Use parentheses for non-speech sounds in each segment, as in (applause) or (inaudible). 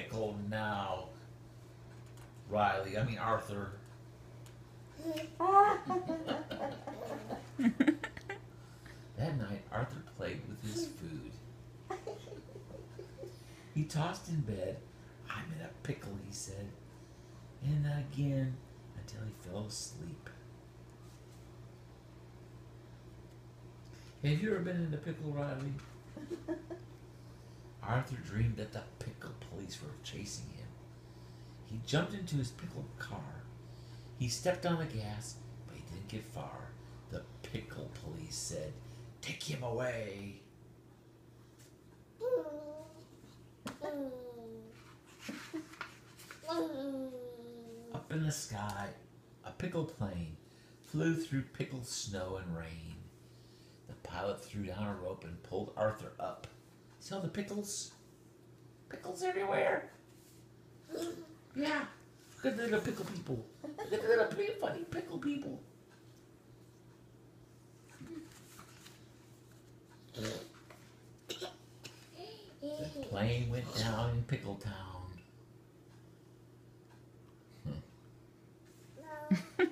pickle now. Riley, I mean Arthur. That night, Arthur played with his food. He tossed in bed. I'm in a pickle, he said, and again until he fell asleep. Have you ever been in a pickle, Riley? Arthur dreamed that the police were chasing him. He jumped into his pickle car. He stepped on the gas, but he didn't get far. The pickle police said, Take him away. Up in the sky, a pickle plane flew through pickled snow and rain. The pilot threw down a rope and pulled Arthur up. See all the pickles? Pickles everywhere. Yeah. Look at the little pickle people. Look at the little pretty funny pickle people. The plane went down in Pickle Town. (laughs)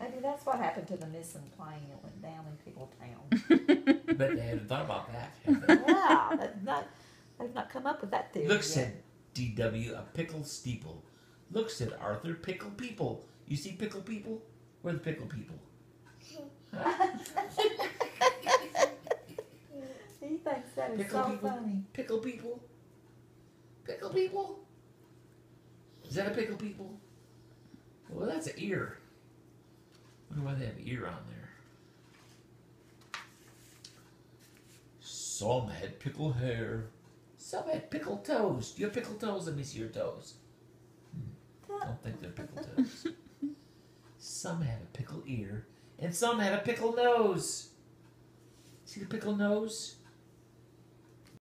Maybe that's what happened to the missing plane. It went down in Pickle Town. But they haven't thought about that. (laughs) have they? yeah, they've not, they've not come up with that theory Look, yet. said DW, a pickle steeple. Look, said Arthur, pickle people. You see pickle people? Where are the pickle people? (laughs) He thinks that is Pickle so people? funny. Pickle people? Pickle people? Is that a pickle people? Well, that's an ear. wonder why they have an ear on there. Some had pickle hair. Some had pickle toes. Do you have pickle toes? Let me see your toes. Hmm, Don't think they're pickle toes. some had a pickle ear, and some had a pickle nose. See the pickle nose?